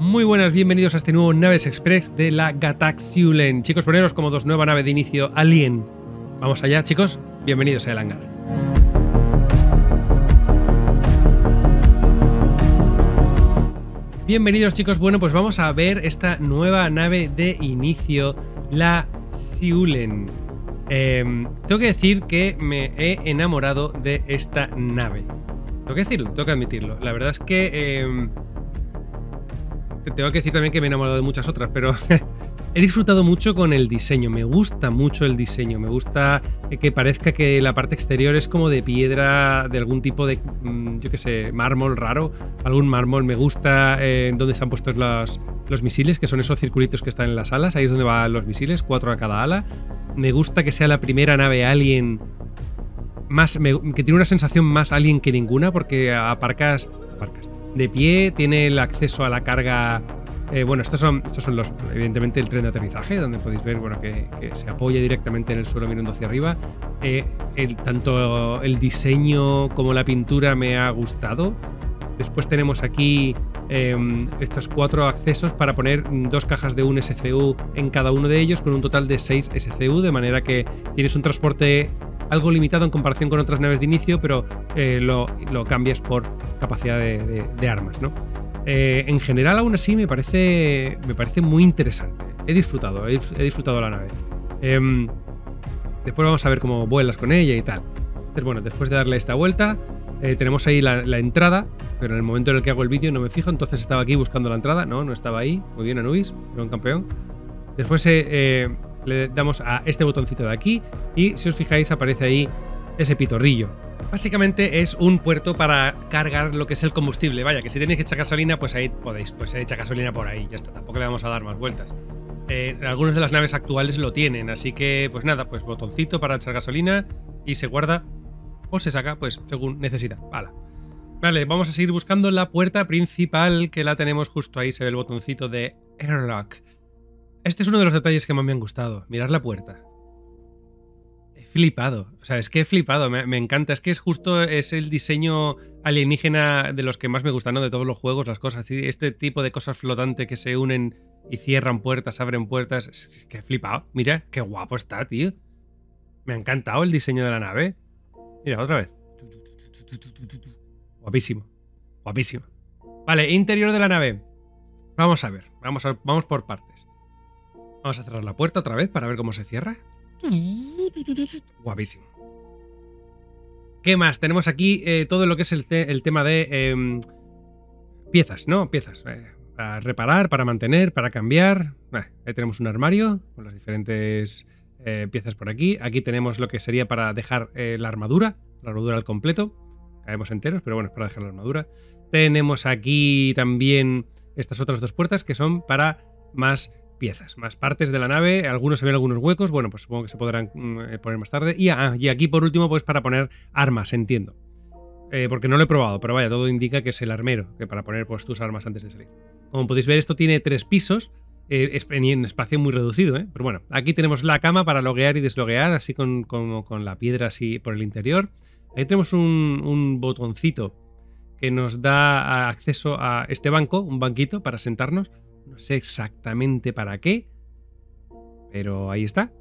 Muy buenas, bienvenidos a este nuevo Naves Express de la Gataxiulen. Chicos, poneros como dos nueva nave de inicio Alien. Vamos allá, chicos. Bienvenidos a El Hangar. Bienvenidos chicos, bueno pues vamos a ver esta nueva nave de inicio, la Siulen. Em, tengo que decir que me he enamorado de esta nave. Tengo que decirlo, tengo que admitirlo. La verdad es que... Em, tengo que decir también que me he enamorado de muchas otras, pero he disfrutado mucho con el diseño. Me gusta mucho el diseño. Me gusta que parezca que la parte exterior es como de piedra, de algún tipo de, mm, yo qué sé, mármol raro. Algún mármol. Me gusta eh, dónde están puestos los, los misiles, que son esos circulitos que están en las alas. Ahí es donde van los misiles, cuatro a cada ala. Me gusta que sea la primera nave alien más, que tiene una sensación más alien que ninguna, porque aparcas, aparcas de pie, tiene el acceso a la carga. Eh, bueno, estos son, estos son los, evidentemente, el tren de aterrizaje, donde podéis ver bueno, que, se apoya directamente en el suelo mirando hacia arriba. Eh, el, tanto el diseño como la pintura me ha gustado. Después tenemos aquí em, estos cuatro accesos para poner dos cajas de un SCU en cada uno de ellos, con un total de 6 SCU, de manera que tienes un transporte algo limitado en comparación con otras naves de inicio, pero eh, lo, cambias por capacidad de, armas, ¿no? Eh, en general, aún así, me parece, me parece muy interesante. He disfrutado, he, disfrutado la nave. Em, después vamos a ver cómo vuelas con ella y tal. Entonces, bueno, después de darle esta vuelta, eh, tenemos ahí la, entrada, pero en el momento en el que hago el vídeo no me fijo, entonces estaba aquí buscando la entrada. No, no estaba ahí. Muy bien, Anubis, un campeón. Después le damos a este botoncito de aquí y si os fijáis aparece ahí ese pitorrillo. Básicamente es un puerto para cargar lo que es el combustible. Vaya, que si tenéis que echar gasolina, pues ahí podéis, pues echa gasolina por ahí, ya está, tampoco le vamos a dar más vueltas. Eh, algunas de las naves actuales lo tienen, así que pues nada, pues botoncito para echar gasolina y se guarda o se saca, pues según necesita. Vale. Vale, vamos a seguir buscando la puerta principal que la tenemos justo ahí, se ve el botoncito de Airlock. Este es uno de los detalles que más me han gustado. Mirar la puerta. He flipado. O sea, es que he flipado. Me, encanta. Es que es justo es el diseño alienígena de los que más me gustan, ¿no? De todos los juegos, las cosas. Este tipo de cosas flotantes que se unen y cierran puertas, abren puertas. Que he flipado. Mira, qué guapo está, tío. Me ha encantado el diseño de la nave. Mira, otra vez. Guapísimo. Guapísimo. Vale, interior de la nave. Vamos a ver. Vamos, a, vamos por partes. Vamos a cerrar la puerta otra vez para ver cómo se cierra. Guapísimo. ¿Qué más? Tenemos aquí eh, todo lo que es el, tema de em, piezas, ¿no? Piezas. Eh, para reparar, para mantener, para cambiar. ahí tenemos un armario con las diferentes eh, piezas por aquí. Aquí tenemos lo que sería para dejar la armadura, la armadura al completo. Caemos enteros, pero bueno, es para dejar la armadura. Tenemos aquí también estas otras dos puertas que son para más piezas, más partes de la nave, algunos se ven algunos huecos, bueno, pues supongo que se podrán mm, eh, poner más tarde. Y, ah, y, aquí por último, pues para poner armas, entiendo. Eh, porque no lo he probado, pero vaya, todo indica que es el armero, que para poner pues, tus armas antes de salir. Como podéis ver, esto tiene tres pisos, eh, en espacio muy reducido, ¿eh? Pero bueno, aquí tenemos la cama para loguear y desloguear, así con, con, la piedra así por el interior. Ahí tenemos un botoncito que nos da acceso a este banco, un banquito para sentarnos. No sé exactamente para qué, pero ahí está.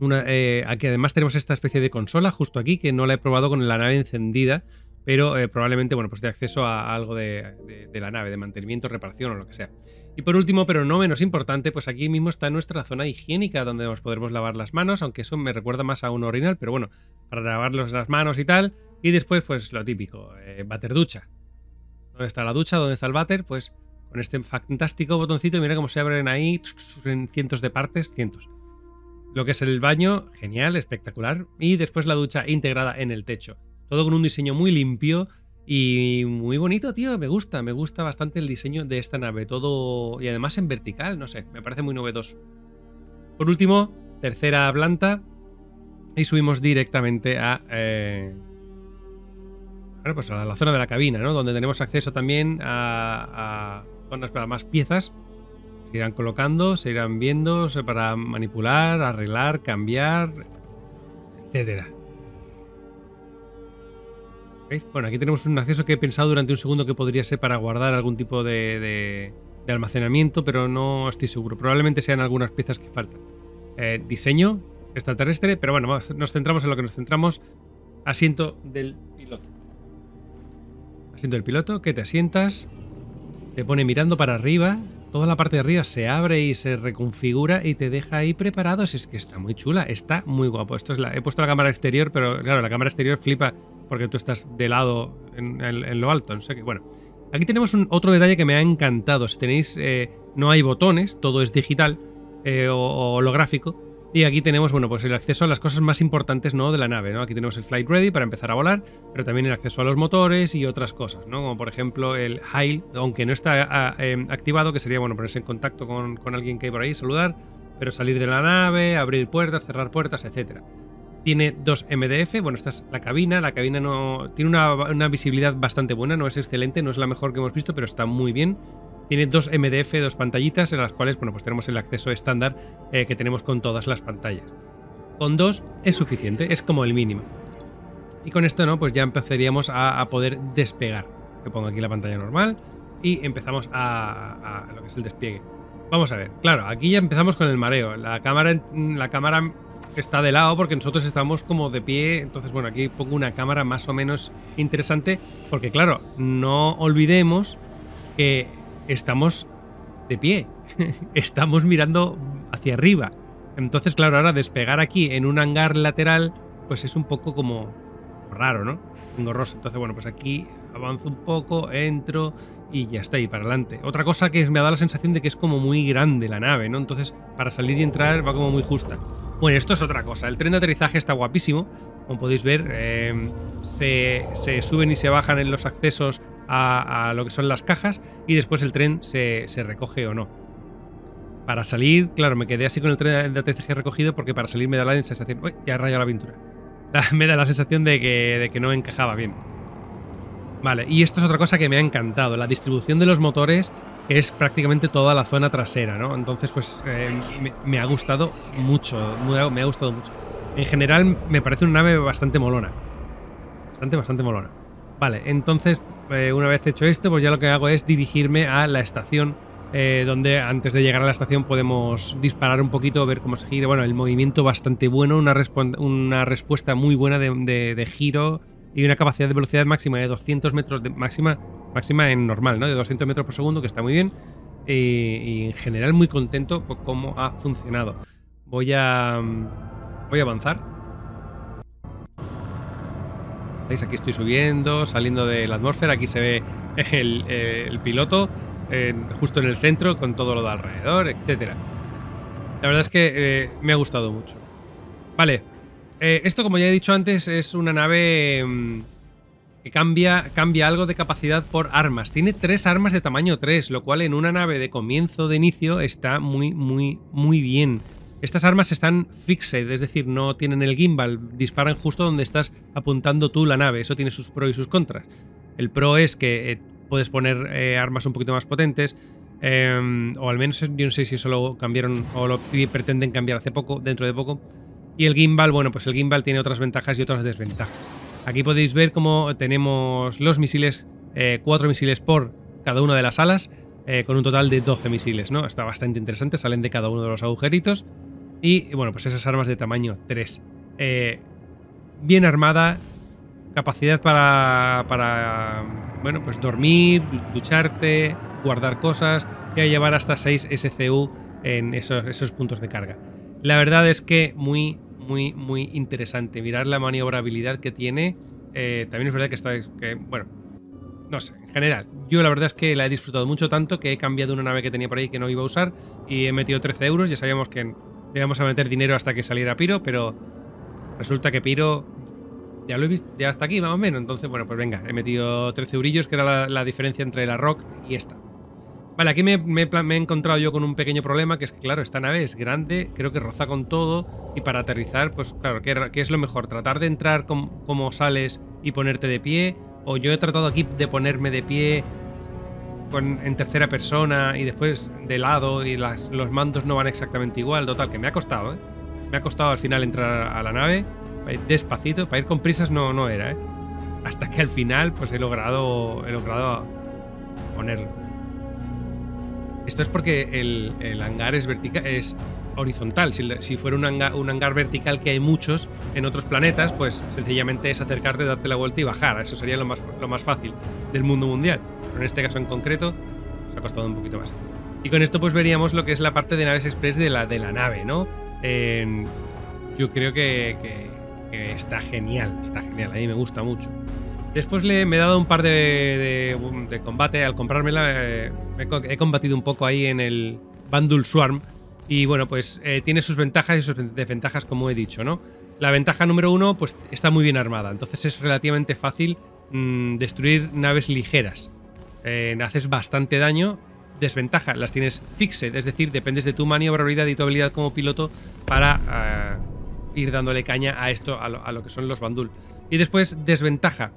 Eh, aquí además tenemos esta especie de consola justo aquí que no la he probado con la nave encendida, pero eh, probablemente bueno, pues de acceso a algo de, la nave, de mantenimiento, reparación o lo que sea. Y por último, pero no menos importante, pues aquí mismo está nuestra zona higiénica donde nos podremos lavar las manos, aunque eso me recuerda más a un orinal, pero bueno, para lavarlos las manos y tal. Y después, pues lo típico, eh, bater ducha. ¿Dónde está la ducha? ¿Dónde está el váter? Pues con este fantástico botoncito, mira cómo se abren ahí en cientos de partes, cientos. Lo que es el baño, genial, espectacular. Y después la ducha integrada en el techo. Todo con un diseño muy limpio y muy bonito, tío. Me gusta, me gusta bastante el diseño de esta nave. Todo y además en vertical, no sé, me parece muy novedoso. Por último, tercera planta. Y subimos directamente a... Eh, pues a la zona de la cabina, ¿no? Donde tenemos acceso también a zonas para más piezas. Se irán colocando, se irán viendo para manipular, arreglar, cambiar, etcétera. ¿Veis? Bueno, aquí tenemos un acceso que he pensado durante un segundo que podría ser para guardar algún tipo de, de, almacenamiento, pero no estoy seguro. Probablemente sean algunas piezas que faltan. Eh, diseño extraterrestre, pero bueno, nos centramos en lo que nos centramos. Asiento del piloto. Asiento del piloto, que te asientas, te pone mirando para arriba, toda la parte de arriba se abre y se reconfigura y te deja ahí preparados. Es que está muy chula, está muy guapo. Esto es la, he puesto la cámara exterior, pero claro, la cámara exterior flipa porque tú estás de lado en, lo alto. No. Bueno, aquí tenemos otro detalle que me ha encantado. Si tenéis, eh, no hay botones, todo es digital eh, o holográfico. Y aquí tenemos, bueno, pues el acceso a las cosas más importantes, ¿no? De la nave, ¿no? Aquí tenemos el Flight Ready para empezar a volar, pero también el acceso a los motores y otras cosas, ¿no? Como por ejemplo el Hail, aunque no está em, activado, que sería, bueno, ponerse en contacto con, alguien que hay por ahí, saludar, pero salir de la nave, abrir puertas, cerrar puertas, etcétera. Tiene dos MDF, bueno, esta es la cabina, la cabina no tiene una, una visibilidad bastante buena, no es excelente, no es la mejor que hemos visto, pero está muy bien. Tiene dos MDF, dos pantallitas, en las cuales bueno, pues tenemos el acceso estándar eh, que tenemos con todas las pantallas. Con dos es suficiente, es como el mínimo. Y con esto, ¿no? Pues ya empezaríamos a, poder despegar. Le pongo aquí la pantalla normal y empezamos a, lo que es el despliegue. Vamos a ver, claro, aquí ya empezamos con el mareo. La cámara, la cámara está de lado porque nosotros estamos como de pie. Entonces, bueno, aquí pongo una cámara más o menos interesante porque, claro, no olvidemos que estamos de pie, estamos mirando hacia arriba. Entonces, claro, ahora despegar aquí en un hangar lateral, pues es un poco como raro, ¿no? Engorroso. Entonces, bueno, pues aquí avanzo un poco, entro y ya está ahí para adelante. Otra cosa que me ha dado la sensación de que es como muy grande la nave, ¿no? Entonces, para salir y entrar va como muy justa. Bueno, esto es otra cosa. El tren de aterrizaje está guapísimo. Como podéis ver, eh, se, se suben y se bajan en los accesos a, lo que son las cajas y después el tren se, recoge o no. Para salir, claro, me quedé así con el tren de ATCG recogido porque para salir me da la sensación... Uy, ya rayado la pintura. me da la sensación de que, de que no encajaba bien. Vale, y esto es otra cosa que me ha encantado. La distribución de los motores es prácticamente toda la zona trasera, ¿no? Entonces, pues eh, me, ha gustado mucho, me ha gustado mucho. En general, me parece una nave bastante molona. Bastante, bastante molona. Vale, entonces eh, una vez hecho esto, pues ya lo que hago es dirigirme a la estación, eh, donde antes de llegar a la estación podemos disparar un poquito, ver cómo se gira. Bueno, el movimiento bastante bueno, una, una respuesta muy buena de, giro y una capacidad de velocidad máxima de 200 metros, de, máxima, máxima en normal, ¿no? De 200 metros por segundo, que está muy bien. Y, en general muy contento por cómo ha funcionado. Voy a, voy a avanzar ¿Veis? Aquí estoy subiendo, saliendo de la atmósfera. Aquí se ve el, eh, piloto justo en el centro con todo lo de alrededor, etc. La verdad es que eh, me ha gustado mucho. Vale. Eh, esto, como ya he dicho antes, es una nave mm, que cambia, cambia algo de capacidad por armas. Tiene tres armas de tamaño 3, lo cual en una nave de comienzo, de inicio, está muy, muy, muy bien. Estas armas están fixed, es decir, no tienen el gimbal, disparan justo donde estás apuntando tú la nave. Eso tiene sus pros y sus contras. El pro es que eh, puedes poner eh, armas un poquito más potentes, em, o al menos yo no sé si eso lo cambiaron o lo pretenden cambiar hace poco, dentro de poco. Y el gimbal, bueno, pues el gimbal tiene otras ventajas y otras desventajas. Aquí podéis ver cómo tenemos los misiles, eh, cuatro misiles por cada una de las alas, con un total de 12 misiles, ¿no? Está bastante interesante, salen de cada uno de los agujeritos. Y bueno, pues esas armas de tamaño 3. Eh, bien armada, capacidad para, para, bueno, pues dormir, ducharte, guardar cosas y a llevar hasta 6 SCU en esos, esos puntos de carga. La verdad es que muy, muy, muy interesante. Mirar la maniobrabilidad que tiene. Eh, también es verdad que está, que, bueno, no sé, en general. Yo la verdad es que la he disfrutado mucho tanto que he cambiado una nave que tenía por ahí que no iba a usar y he metido 13 euros. Ya sabíamos que íbamos a meter dinero hasta que saliera Piro, pero resulta que Piro ya lo he visto, ya está aquí más o menos. Entonces, bueno, pues venga, he metido 13 eurillos, que era la, diferencia entre la Rock y esta. Vale, aquí me, he encontrado yo con un pequeño problema, que es que, claro, esta nave es grande, creo que roza con todo, y para aterrizar, pues claro, ¿qué, es lo mejor? ¿Tratar de entrar como sales y ponerte de pie? O yo he tratado aquí de ponerme de pie en tercera persona y después de lado y las, los mandos no van exactamente igual. Total, que me ha costado, ¿eh? Me ha costado al final entrar a la nave. despacito, para ir con prisas no, no era, ¿eh? hasta que al final pues he logrado, he logrado ponerlo. Esto es porque el, hangar es, vertical, es horizontal. Si, fuera un hangar, vertical que hay muchos en otros planetas, pues sencillamente es acercarte, darte la vuelta y bajar. Eso sería lo más, lo más fácil del mundo mundial. Pero en este caso en concreto, nos ha costado un poquito más. Y con esto pues veríamos lo que es la parte de naves express de la, de la nave, ¿no? yo creo que, está genial, está genial, a mí me gusta mucho. Después le, me he dado un par de, de, combate. Al comprármela, eh, he, combatido un poco ahí en el Bundle Swarm. Y bueno, pues eh, tiene sus ventajas y sus desventajas, como he dicho, ¿no? La ventaja número uno, pues está muy bien armada. Entonces es relativamente fácil mm, destruir naves ligeras. Eh, haces bastante daño. Desventaja, las tienes fixed, es decir, dependes de tu maniobrabilidad y tu habilidad como piloto para ir dándole caña a esto, a lo, que son los Bandul. Y después, desventaja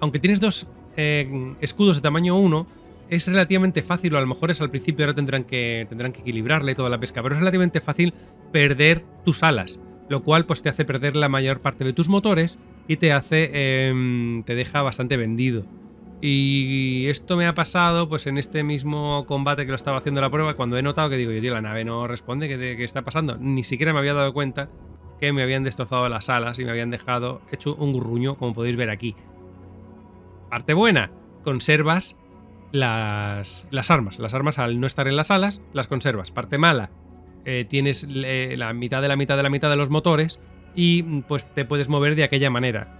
aunque tienes dos eh, escudos de tamaño 1, es relativamente fácil, o a lo mejor es al principio, ahora tendrán que, tendrán que equilibrarle toda la pesca, pero es relativamente fácil perder tus alas, lo cual pues te hace perder la mayor parte de tus motores y te hace, em, te deja bastante vendido. Y esto me ha pasado pues en este mismo combate que lo estaba haciendo la prueba, cuando he notado que digo, yo tío, la nave no responde, ¿qué, ¿qué, está pasando? Ni siquiera me había dado cuenta que me habían destrozado las alas y me habían dejado hecho un gurruño, como podéis ver aquí. Parte buena, conservas las, las armas. Las armas al no estar en las alas, las conservas. Parte mala, eh, tienes la mitad de la mitad de la mitad de los motores y pues te puedes mover de aquella manera.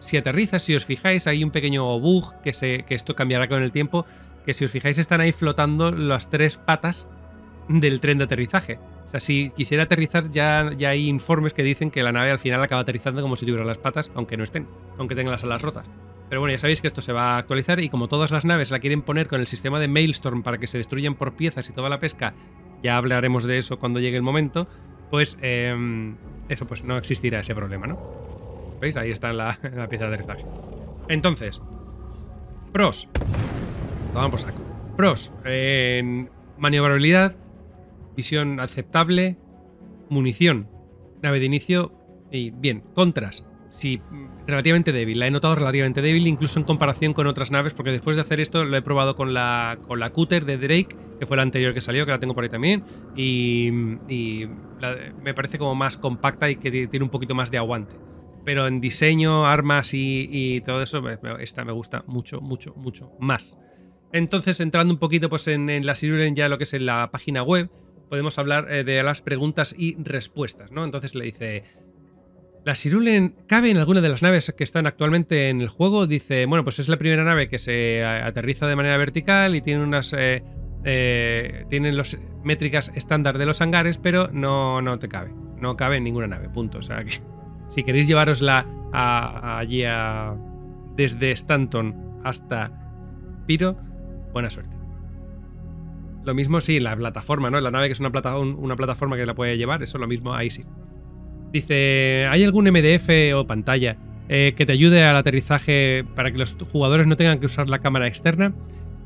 si aterrizas, si os fijáis, hay un pequeño bug que, se, que esto cambiará con el tiempo, que si os fijáis están ahí flotando las tres patas del tren de aterrizaje. O sea, si quisiera aterrizar, ya, ya hay informes que dicen que la nave al final acaba aterrizando como si tuviera las patas, aunque no estén, aunque tenga las alas rotas. Pero bueno, ya sabéis que esto se va a actualizar y como todas las naves la quieren poner con el sistema de Mailstorm para que se destruyan por piezas y toda la pesca, ya hablaremos de eso cuando llegue el momento, pues em, eso pues no existirá ese problema, ¿no? ¿Veis? Ahí está la, la pieza de aterrizaje. Entonces, pros. Vamos por saco. Pros. Maniobrabilidad, visión aceptable, munición, nave de inicio y bien, contras. Sí, relativamente débil, la he notado relativamente débil incluso en comparación con otras naves porque después de hacer esto lo he probado con la, con la Cutter de Drake, que fue la anterior que salió, que la tengo por ahí también, y, me parece como más compacta y que tiene un poquito más de aguante. Pero en diseño, armas y, todo eso, esta me gusta mucho, mucho, mucho más. Entonces, entrando un poquito pues, en, la Sirulen ya lo que es en la página web, podemos hablar eh, de las preguntas y respuestas, ¿no? Entonces le dice, ¿la Sirulen cabe en alguna de las naves que están actualmente en el juego? Dice, bueno, pues es la primera nave que se aterriza de manera vertical y tiene unas... Eh, eh, tienen las métricas estándar de los hangares, pero no, no te cabe. No cabe en ninguna nave, punto. O sea que si queréis llevarosla allí a, desde Stanton hasta Piro, buena suerte. Lo mismo sí, la plataforma, ¿no? La nave que es una, una plataforma que la puede llevar, eso es lo mismo, ahí sí. Dice, ¿hay algún MDF o pantalla eh, que te ayude al aterrizaje para que los jugadores no tengan que usar la cámara externa?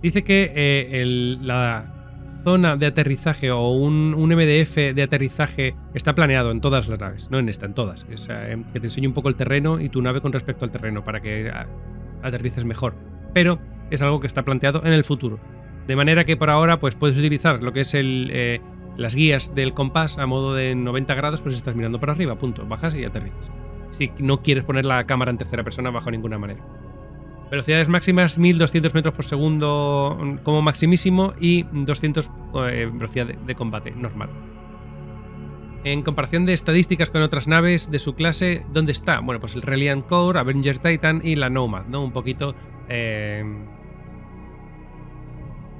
Dice que eh, la zona de aterrizaje o un, MDF de aterrizaje está planeado en todas las naves, no en esta, en todas. O que te enseñe un poco el terreno y tu nave con respecto al terreno para que ah, aterrices mejor. Pero es algo que está planteado en el futuro. De manera que por ahora pues puedes utilizar lo que es el, eh, las guías del compás a modo de 90 grados, pues estás mirando para arriba, punto. Bajas y aterrizas. Si no quieres poner la cámara en tercera persona bajo ninguna manera. Velocidades máximas 1200 metros por segundo mm, como maximísimo y 200 eh, velocidad de, combate normal. En comparación de estadísticas con otras naves de su clase, ¿dónde está? Bueno, pues el Reliant Core, Avenger Titan y la Nomad, ¿no? Un poquito eh,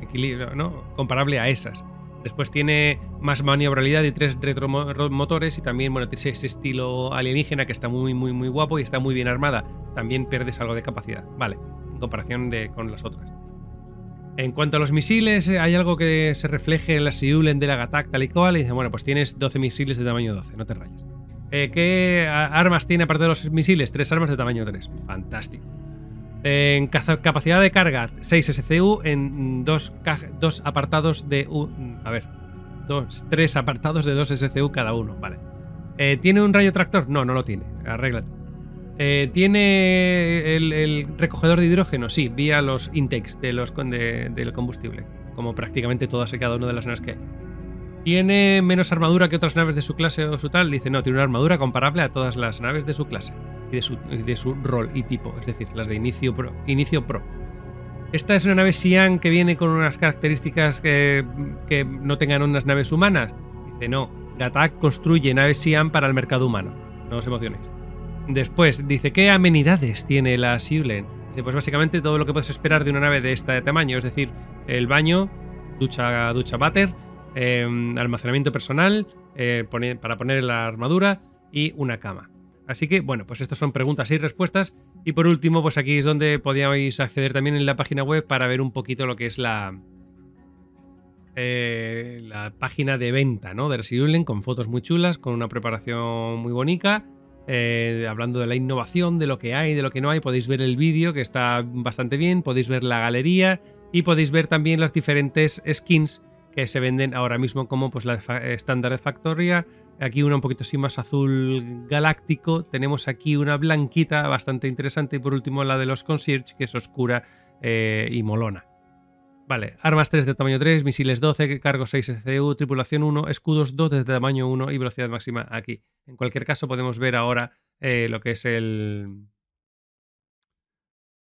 equilibrio, ¿no? Comparable a esas. Después tiene más maniobrabilidad y tres retromotores y también, bueno, tiene ese estilo alienígena que está muy, muy, muy guapo y está muy bien armada. También pierdes algo de capacidad, vale, en comparación de, con las otras. En cuanto a los misiles, ¿hay algo que se refleje en la Siulen de la Gatak tal y cual? Y dice, bueno, pues tienes 12 misiles de tamaño 12, no te rayes. Eh, ¿Qué armas tiene aparte de los misiles? Tres armas de tamaño 3. Fantástico. En capacidad de carga, 6 SCU en dos, dos apartados de... a ver, dos, tres apartados de 2 SCU cada uno, vale. Eh, ¿Tiene un rayo tractor? No, no lo tiene. Arréglate. Eh, ¿Tiene el, recogedor de hidrógeno? Sí, vía los intakes de los, del combustible, como prácticamente todas y cada una de las naves que hay. ¿Tiene menos armadura que otras naves de su clase o su tal? Dice, no, tiene una armadura comparable a todas las naves de su clase y de su, rol y tipo, es decir, las de inicio pro. Inicio pro. Esta es una nave Xi'an que viene con unas características que, que no tengan unas naves humanas. Dice, no, Gatak construye naves Xi'an para el mercado humano. No os emocionéis. Después, dice, ¿qué amenidades tiene la Siulen? Dice, pues básicamente todo lo que puedes esperar de una nave de este tamaño, es decir, el baño, ducha, ducha váter, Em, almacenamiento personal eh, para poner la armadura y una cama. Así que, bueno, pues estas son preguntas y respuestas. Y por último, pues aquí es donde podíais acceder también en la página web para ver un poquito lo que es la, eh, la página de venta ¿no? de Resident con fotos muy chulas, con una preparación muy bonita. Eh, hablando de la innovación, de lo que hay, de lo que no hay, podéis ver el vídeo que está bastante bien, podéis ver la galería y podéis ver también las diferentes skins que se venden ahora mismo como pues la estándar de Factoria. Aquí una un poquito así más azul galáctico. Tenemos aquí una blanquita bastante interesante. Y por último la de los Concierge, que es oscura eh, y molona. Vale, armas 3 de tamaño 3, misiles 12, cargo 6 SCU, tripulación 1, escudos 2 de tamaño 1 y velocidad máxima aquí. En cualquier caso podemos ver ahora eh, lo que es el...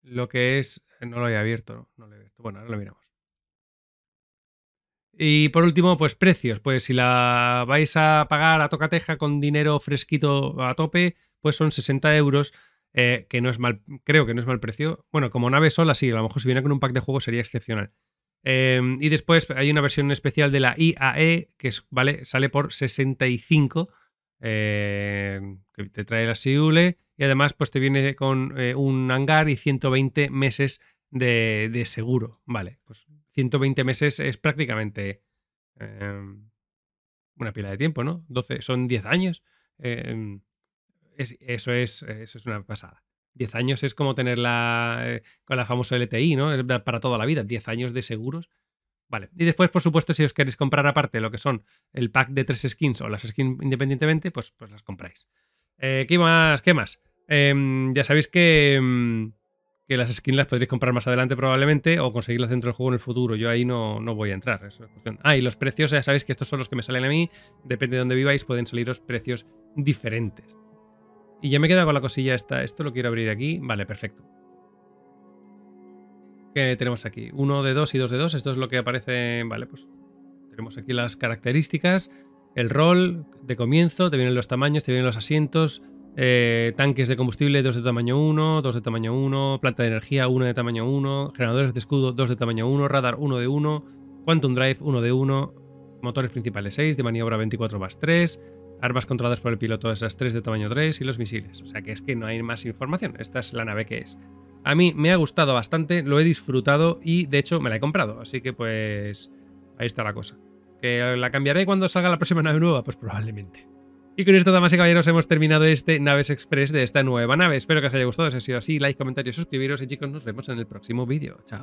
Lo que es... No lo he abierto, no lo he abierto. Bueno, ahora lo miramos. Y por último, pues precios. Pues si la vais a pagar a tocateja con dinero fresquito a tope, pues son 60 euros, eh, que no es mal, creo que no es mal precio. Bueno, como nave sola, sí, a lo mejor si viene con un pack de juegos sería excepcional. Em, y después hay una versión especial de la IAE que ¿vale? sale por 65, eh, que te trae la Siule y además pues te viene con eh, un hangar y 120 meses de, de seguro, ¿vale? Pues 120 meses es prácticamente em, una pila de tiempo, ¿no? 12, son 10 años. Em, eso, es, eso es una pasada. 10 años es como tenerla eh, con la famosa LTI, ¿no? Para toda la vida, 10 años de seguros. Vale. Y después, por supuesto, si os queréis comprar aparte lo que son el pack de tres skins o las skins independientemente, pues, pues las compráis. Eh, ¿Qué más? ¿Qué más? Em, ya sabéis que que las skins las podréis comprar más adelante probablemente o conseguirlas dentro del juego en el futuro. Yo ahí no, no voy a entrar. Es cuestión. Ah, y los precios, ya sabéis que estos son los que me salen a mí. Depende de dónde viváis, pueden saliros precios diferentes. Y ya me queda con la cosilla esta. Esto lo quiero abrir aquí. Vale, perfecto. ¿Qué tenemos aquí? Uno de dos y dos de dos. Esto es lo que aparece. Vale, pues tenemos aquí las características. El rol de comienzo. Te vienen los tamaños, te vienen los asientos eh, tanques de combustible 2 de tamaño 1, 2 de tamaño 1, planta de energía 1 de tamaño 1, generadores de escudo 2 de tamaño 1, radar 1 de 1, Quantum Drive 1 de 1, motores principales 6, de maniobra 24 más 3, armas controladas por el piloto esas 3 de tamaño 3 y los misiles. O sea que es que no hay más información, esta es la nave que es. A mí me ha gustado bastante, lo he disfrutado y de hecho me la he comprado, así que pues ahí está la cosa. ¿Que la cambiaré cuando salga la próxima nave nueva? Pues probablemente. Y con esto, damas y caballeros, hemos terminado este Naves Express de esta nueva nave. Espero que os haya gustado. Si ha sido así, like, comentario, suscribiros y chicos, nos vemos en el próximo vídeo. Chao.